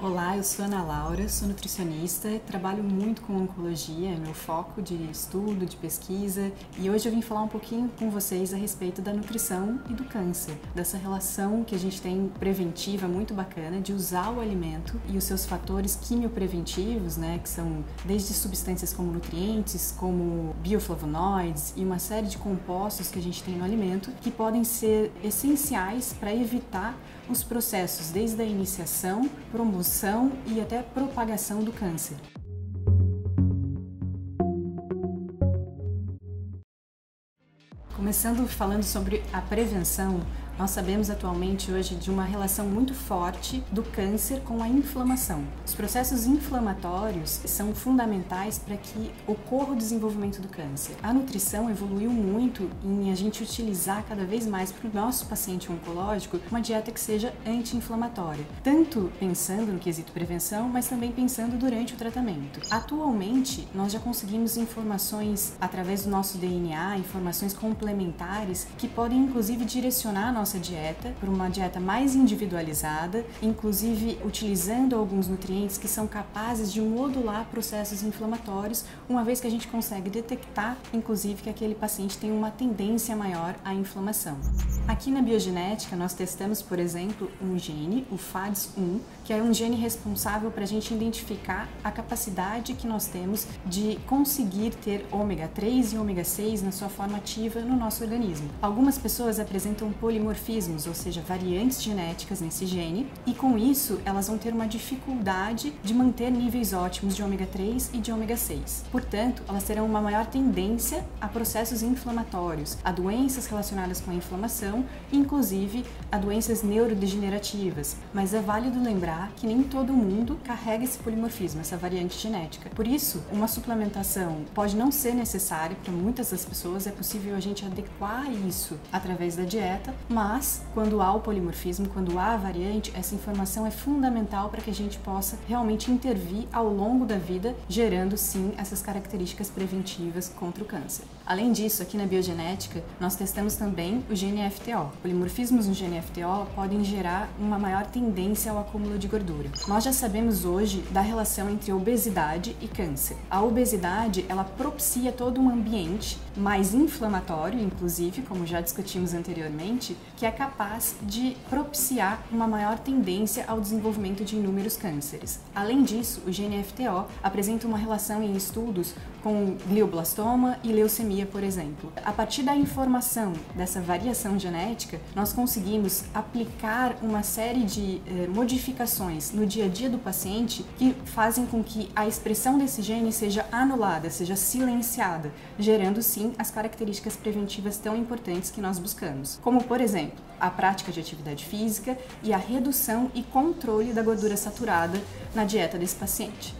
Olá, eu sou Ana Laura, sou nutricionista, trabalho muito com oncologia, é meu foco de estudo, de pesquisa, e hoje eu vim falar um pouquinho com vocês a respeito da nutrição e do câncer, dessa relação que a gente tem preventiva muito bacana de usar o alimento e os seus fatores quimiopreventivos, né, que são desde substâncias como nutrientes, como bioflavonoides e uma série de compostos que a gente tem no alimento que podem ser essenciais para evitar os processos desde a iniciação, promoção e até propagação do câncer. Começando falando sobre a prevenção, nós sabemos atualmente hoje de uma relação muito forte do câncer com a inflamação. Os processos inflamatórios são fundamentais para que ocorra o desenvolvimento do câncer. A nutrição evoluiu muito em a gente utilizar cada vez mais para o nosso paciente oncológico uma dieta que seja anti-inflamatória, tanto pensando no quesito prevenção, mas também pensando durante o tratamento. Atualmente, nós já conseguimos informações através do nosso DNA, informações complementares que podem inclusive direcionar a nossa nossa dieta por uma dieta mais individualizada, inclusive utilizando alguns nutrientes que são capazes de modular processos inflamatórios, uma vez que a gente consegue detectar, inclusive, que aquele paciente tem uma tendência maior à inflamação. Aqui na biogenética, nós testamos, por exemplo, um gene, o FADS1, que é um gene responsável para a gente identificar a capacidade que nós temos de conseguir ter ômega 3 e ômega 6 na sua forma ativa no nosso organismo. Algumas pessoas apresentam polimorfismos, ou seja, variantes genéticas nesse gene, e com isso elas vão ter uma dificuldade de manter níveis ótimos de ômega 3 e de ômega 6. Portanto, elas terão uma maior tendência a processos inflamatórios, a doenças relacionadas com a inflamação inclusive a doenças neurodegenerativas. Mas é válido lembrar que nem todo mundo carrega esse polimorfismo, essa variante genética. Por isso, uma suplementação pode não ser necessária para muitas das pessoas, é possível a gente adequar isso através da dieta, mas quando há o polimorfismo, quando há a variante, essa informação é fundamental para que a gente possa realmente intervir ao longo da vida, gerando sim essas características preventivas contra o câncer. Além disso, aqui na biogenética, nós testamos também o GNFT Polimorfismos no GNFTO podem gerar uma maior tendência ao acúmulo de gordura. Nós já sabemos hoje da relação entre obesidade e câncer. A obesidade, ela propicia todo um ambiente mais inflamatório, inclusive, como já discutimos anteriormente, que é capaz de propiciar uma maior tendência ao desenvolvimento de inúmeros cânceres. Além disso, o GNFTO apresenta uma relação em estudos com glioblastoma e leucemia, por exemplo. A partir da informação dessa variação genética, nós conseguimos aplicar uma série de eh, modificações no dia a dia do paciente que fazem com que a expressão desse gene seja anulada, seja silenciada, gerando sim as características preventivas tão importantes que nós buscamos. Como, por exemplo, a prática de atividade física e a redução e controle da gordura saturada na dieta desse paciente.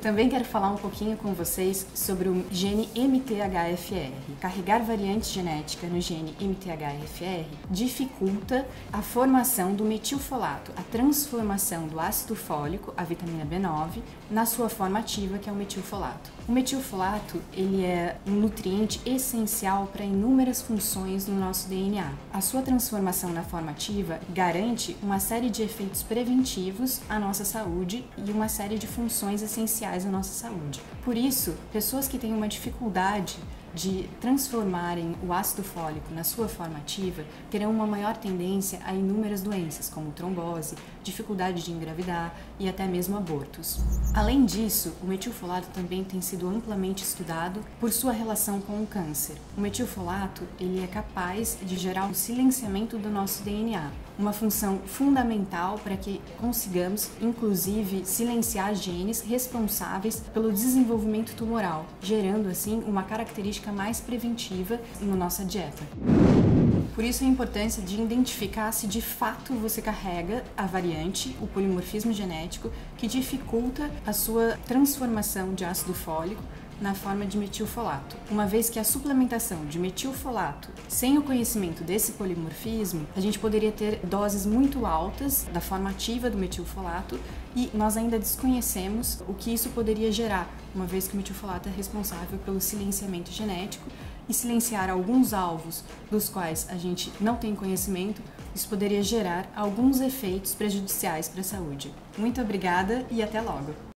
Eu também quero falar um pouquinho com vocês sobre o gene MTHFR. Carregar variante genética no gene MTHFR dificulta a formação do metilfolato, a transformação do ácido fólico, a vitamina B9, na sua forma ativa, que é o metilfolato. O metilfolato, ele é um nutriente essencial para inúmeras funções no nosso DNA. A sua transformação na forma ativa garante uma série de efeitos preventivos à nossa saúde e uma série de funções essenciais essenciais à nossa saúde. Por isso, pessoas que têm uma dificuldade de transformarem o ácido fólico na sua forma ativa terão uma maior tendência a inúmeras doenças, como trombose, dificuldade de engravidar e até mesmo abortos. Além disso, o metilfolato também tem sido amplamente estudado por sua relação com o câncer. O metilfolato ele é capaz de gerar o silenciamento do nosso DNA, uma função fundamental para que consigamos, inclusive, silenciar genes responsáveis pelo desenvolvimento tumoral, gerando assim uma característica política mais preventiva na nossa dieta. Por isso a importância de identificar se de fato você carrega a variante, o polimorfismo genético, que dificulta a sua transformação de ácido fólico na forma de metilfolato. Uma vez que a suplementação de metilfolato, sem o conhecimento desse polimorfismo, a gente poderia ter doses muito altas da forma ativa do metilfolato e nós ainda desconhecemos o que isso poderia gerar, uma vez que o metilfolato é responsável pelo silenciamento genético e silenciar alguns alvos dos quais a gente não tem conhecimento isso poderia gerar alguns efeitos prejudiciais para a saúde. Muito obrigada e até logo!